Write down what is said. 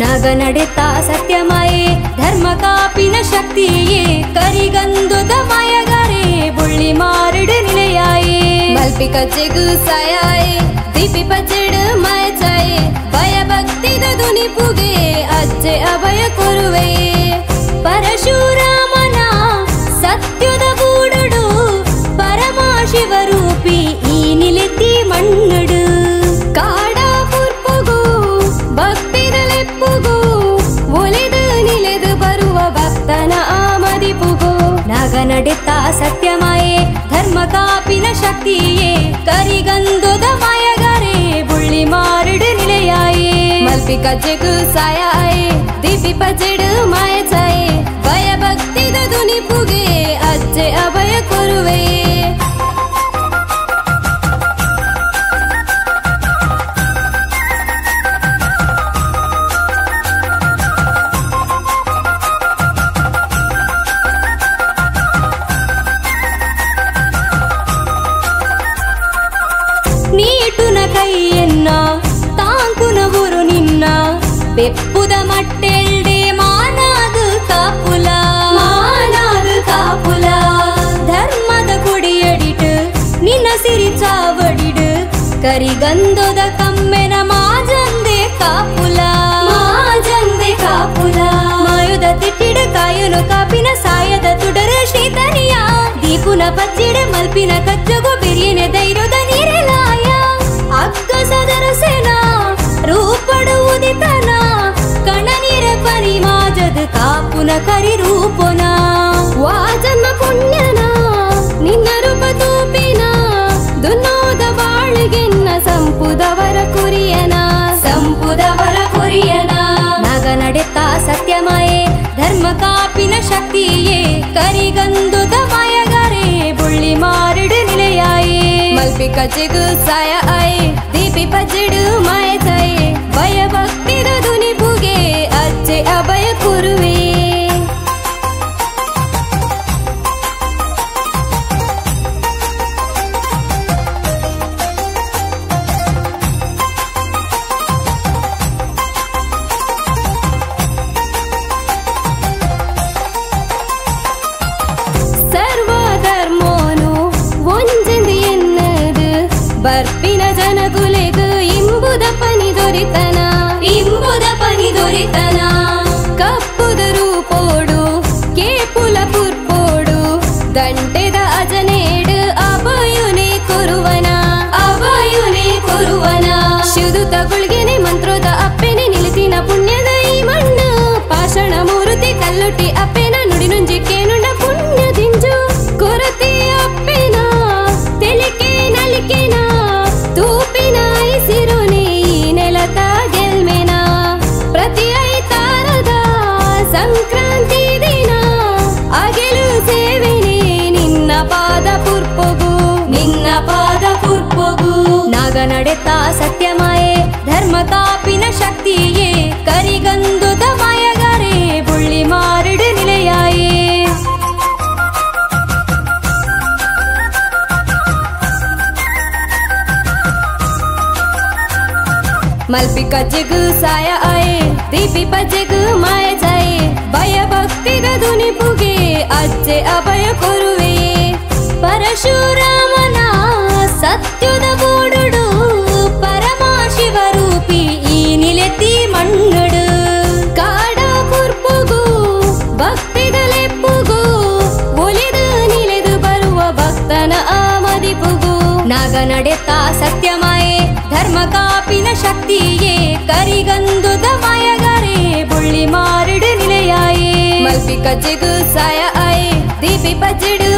नगनडिता सत्यमये धर्म कापि न शक्तिये करिगन्दुतमयगरे बुळ्ळिमारिड् निलयाये मल्पिक जिगुसायाये दीपिप जिड् मयचाये भयभक्तिदधुनि पुगे धर्मेल् अभय कुरुवे சக்தியே கரிகந்துத மாயகாரே புள்ளி மாறிடு நிலையாயே. மல்பி கஜகு சாயாயே திபி பஜெடு மாய ನೀಟುನ ಕೈಯನ್ನ ತಾಂಕುನ ಗುರು ನಿನ್ನ ಬೆಪ್ಪುದ ಮಟ್ಟೆಲ್ಡೆ ಮಾನಾದು ಕಾಪುಲ ಮಾನಾದು ಕಾಪುಲ ಧರ್ಮದ ಕೊಡಿಯಡಿಟು ನಿನ್ನ ಸಿರಿ ಚಾವಡಿಡು ಕರಿಗಂಧದ ಕಮ್ಮೆನ ಮಾಜಂದೆ ಕಾಪುಲ ಮಾಜಂದೆ ಕಾಪುಲ ಮಾಯುದ ತಿಟ್ಟಿಡ ಕಾಯುನು ಕಾಪಿನ ಸಾಯದ ತುಡರ ಶ್ರೀತನಿಯ ದೀಪುನ ಪಚ್ಚಿಡ ಮಲ್ಪಿನ ಕಚ್ಚಗು ಬಿರಿಯನೆ ಧೈರ್ಯದ ರೂಪನ. ವಾ ಜನ್ಮ ಪುಣ್ಯನ, ನಿನ್ನ ರೂಪ ತೂಪಿನ. ದುನ್ನೋದ ಬಾಳಿಗೆನ್ನ ಸಂಪುದವರ ಕುರಿಯನ. ಸಂಪುದವರ ಕುರಿಯನ. ನಗ ನಡೆತ ಸತ್ಯಮಯೇ, ಧರ್ಮ ಕಾಪಿನ ಶಕ್ತಿಯೇ. ಕರಿಗಂದುದ ಮಯಗರೆ ಬುಳ್ಳಿ ಮಾರಿಡು ನಿಲೆಯಾಯೇ. ಮಲ್ಪಿಕ ಜಿಗು ಸಾಯ ಆಯೇ ದೀಪಿ ಪಜ್ಜಿಡು ಬರ್ಪಿನ ಜನಗುಲೆಗು ಇಂಬುದ ಪನಿ ದೊರಿತನ ಇಂಬುದ ಪನಿ ದೊರಿತನ ಕಪ್ಪುದ ರೂಪೋಡು ಕೇಪುಲ ಪುರ್ಪೋಡು ದಂಟೆದ ನಡೆತ ಸತ್ಯಮಯೇ ಧರ್ಮ ಕಾಪಿನ ಶಕ್ತಿಯೇ ಕರಿಗಂದುದ ಮಯಗರೆ ಬುಳ್ಳಿ ಮಾರಿಡು ನಿಲೆಯಾಯೇ ಮಲ್ಪಿ ಕಜ್ಜೆಗು ಸಾಯ ಆಯೇ ದೀಪಿ ಪಜ್ಜೆಗು ಮಾಯ ಜಾಯೇ ಭಯ ಭಕ್ತಿದ ದುನಿಪುಗೆ ಅಜ್ಜೆ ಅಭಯ ಕೊರುವೆ ಪರಶುರಾಮನ ಸತ್ಯದ ನಾಗ ನಡೆತ ಸತ್ಯಮಯೇ ಧರ್ಮ ಕಾಪಿನ ಶಕ್ತಿಯೇ ಕರಿಗಂದುದ ಮಯಗರೆ ಬುಳ್ಳಿ ಮಾರಿಡು ನಿಲೆಯಾಯೇ ಮಲ್ಪಿ ಕಜ್ಜೆಗು ಸಾಯ ಆಯೇ ದೀಪಿ ಪಜ್ಜಿಡು